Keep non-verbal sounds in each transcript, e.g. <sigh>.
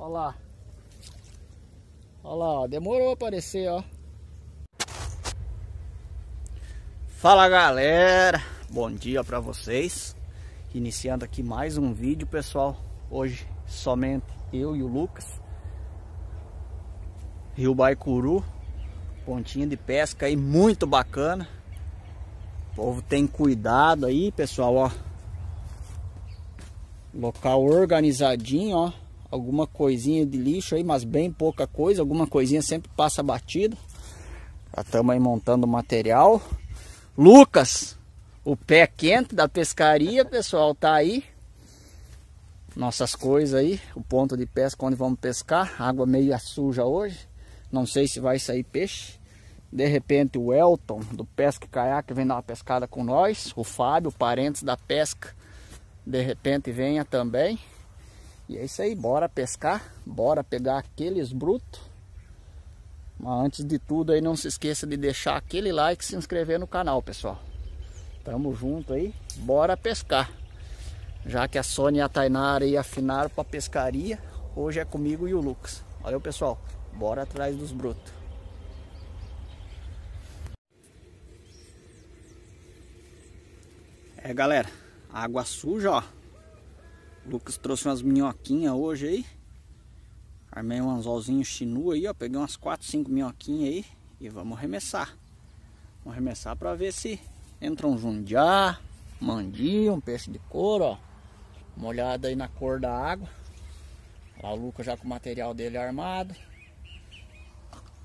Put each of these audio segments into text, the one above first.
Olha lá. Olha lá, demorou a aparecer, ó. Fala galera, bom dia para vocês. Iniciando aqui mais um vídeo, pessoal. Hoje somente eu e o Lucas. Rio Baicuru, pontinha de pesca aí muito bacana. O povo tem cuidado aí, pessoal, ó. Local organizadinho, ó. Alguma coisinha de lixo aí, mas bem pouca coisa. Alguma coisinha sempre passa batido. Já estamos aí montando o material. Lucas, o pé quente da pescaria, pessoal, tá aí. Nossas coisas aí, o ponto de pesca onde vamos pescar. Água meio suja hoje. Não sei se vai sair peixe. De repente o Elton do Pesca Caiaque vem dar uma pescada com nós. O Fábio, parentes da pesca, de repente venha também. E é isso aí, bora pescar, bora pegar aqueles brutos. Mas antes de tudo aí, não se esqueça de deixar aquele like e se inscrever no canal, pessoal. Tamo junto aí, bora pescar. Já que a Sônia e a Tainara aí afinaram pra pescaria, hoje é comigo e o Lucas. Valeu, pessoal. Bora atrás dos brutos. É, galera, água suja, ó. Lucas trouxe umas minhoquinhas hoje aí. Armei um anzolzinho chinu aí, ó. Peguei umas 4, 5 minhoquinhas aí. E vamos arremessar. Vamos arremessar para ver se entra um jundiá, mandio, um peixe de couro, ó. Uma olhada aí na cor da água. Lá o Lucas já com o material dele armado.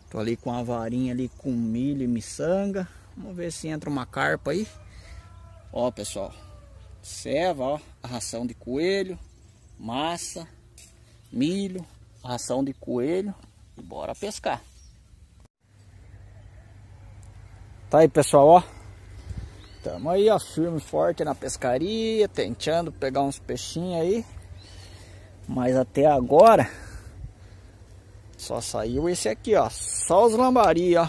Tô ali com a varinha ali com milho e miçanga. Vamos ver se entra uma carpa aí. Ó, pessoal. Ceva, ó. A ração de coelho. Massa. Milho. Ração de coelho. E bora pescar. Tá aí, pessoal, ó. Tamo aí, ó, firme e forte na pescaria, tentando pegar uns peixinhos aí. Mas até agora só saiu esse aqui, ó. Só os lambari, ó.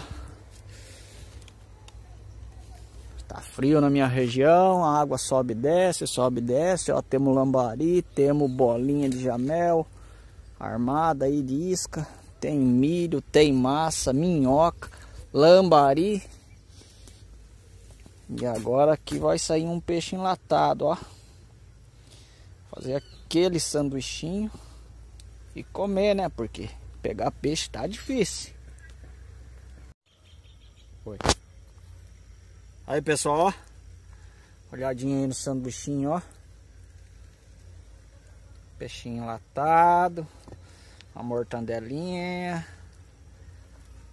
Tá frio na minha região, a água sobe e desce, sobe e desce, ó. Temos lambari, temos bolinha de jamel, armada aí de isca. Tem milho, tem massa, minhoca, lambari. E agora aqui vai sair um peixe enlatado, ó. Fazer aquele sanduichinho e comer, né? Porque pegar peixe tá difícil. Foi. Aí, pessoal, ó. Olhadinha aí no sanduichinho, ó. Peixinho enlatado. Uma mortandelinha.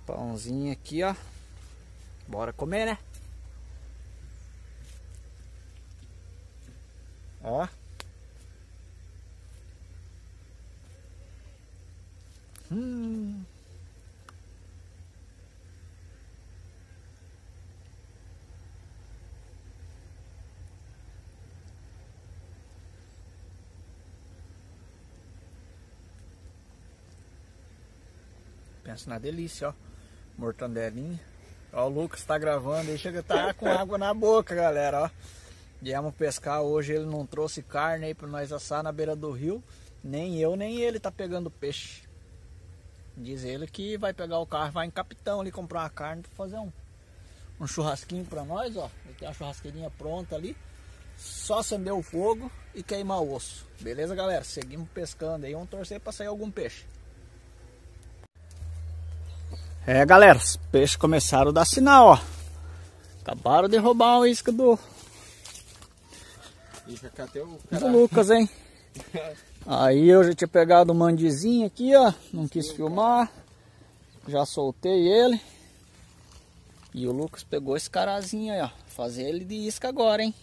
Pãozinho aqui, ó. Bora comer, né? Ó. Hum. Pensa na delícia, ó. Mortandelinha. Ó, o Lucas tá gravando aí, chega tá com água na boca, galera, ó. Viemos pescar hoje, ele não trouxe carne aí pra nós assar na beira do rio. Nem eu, nem ele tá pegando peixe. Diz ele que vai pegar o carro, vai em Capitão ali comprar uma carne pra fazer um, um churrasquinho pra nós, ó. Ele tem a churrasqueirinha pronta ali. Só acender o fogo e queimar o osso. Beleza, galera? Seguimos pescando aí, vamos torcer pra sair algum peixe. É, galera, os peixes começaram a dar sinal, ó. Acabaram de roubar uma isca do, do Lucas, hein? <laughs> Aí eu já tinha pegado o mandizinho aqui, ó. Não quis filmar. Já soltei ele. E o Lucas pegou esse carazinho aí, ó. Fazer ele de isca agora, hein?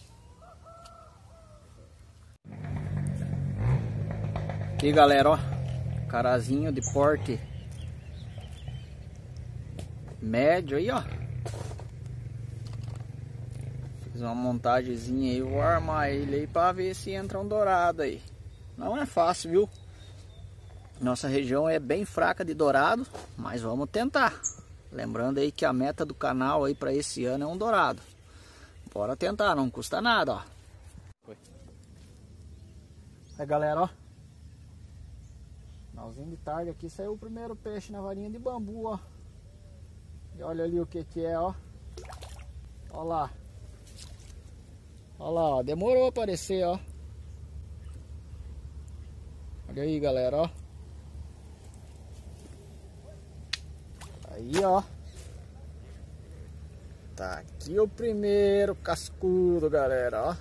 Aqui, galera, ó. Carazinho de porte médio aí, ó. Fiz uma montagemzinha aí, vou armar ele aí pra ver se entra um dourado aí. Não é fácil, viu? Nossa região é bem fraca de dourado, mas vamos tentar. Lembrando aí que a meta do canal aí para esse ano é um dourado. Bora tentar, não custa nada, ó. Aí galera, ó. Finalzinho de tarde aqui saiu o primeiro peixe na varinha de bambu, ó. E olha ali o que que é, ó. Olha lá. Olha lá, ó. Demorou a aparecer, ó. Olha aí, galera, ó. Aí, ó. Tá aqui o primeiro cascudo, galera, ó.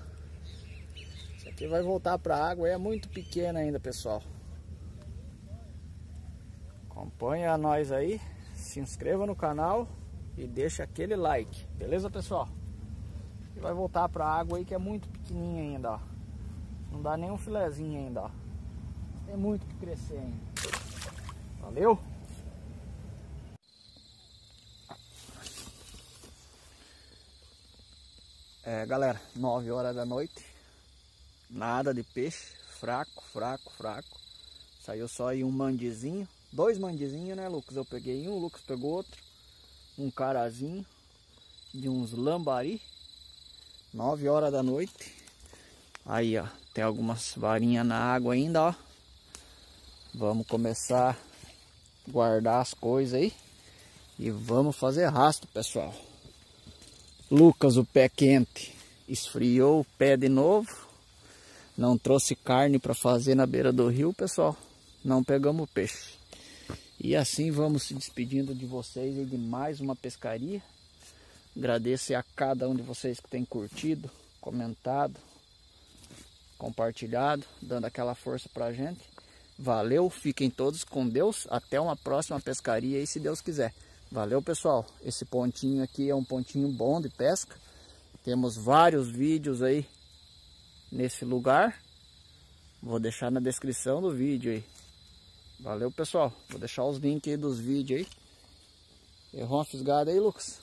Esse aqui vai voltar pra água, é muito pequeno ainda, pessoal. Acompanha nós aí, se inscreva no canal e deixa aquele like, beleza, pessoal? E vai voltar pra água aí que é muito pequenininho ainda, ó. Não dá nem um filezinho ainda, ó. Tem muito que crescer ainda. Valeu? É, galera, 9 horas da noite. Nada de peixe. Fraco, fraco, fraco. Saiu só aí um mandizinho. Dois mandizinhos, né, Lucas? Eu peguei um, o Lucas pegou outro. Um carazinho de uns lambari. 9 horas da noite. Aí, ó. Tem algumas varinhas na água ainda, ó. Vamos começar a guardar as coisas aí. E vamos fazer rastro, pessoal. Lucas, o pé quente, esfriou o pé de novo. Não trouxe carne para fazer na beira do rio, pessoal. Não pegamos peixe. E assim vamos se despedindo de vocês e de mais uma pescaria. Agradeço a cada um de vocês que tem curtido, comentado, compartilhado, dando aquela força pra gente. Valeu, fiquem todos com Deus. Até uma próxima pescaria aí, se Deus quiser. Valeu pessoal, esse pontinho aqui é um pontinho bom de pesca. Temos vários vídeos aí nesse lugar. Vou deixar na descrição do vídeo aí. Valeu pessoal, vou deixar os links aí dos vídeos aí. Errou uma fisgada aí Lucas?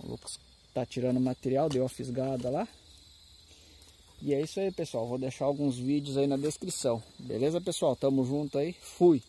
O Lucas tá tirando material, deu uma fisgada lá. E é isso aí pessoal, vou deixar alguns vídeos aí na descrição. Beleza pessoal? Tamo junto aí, fui!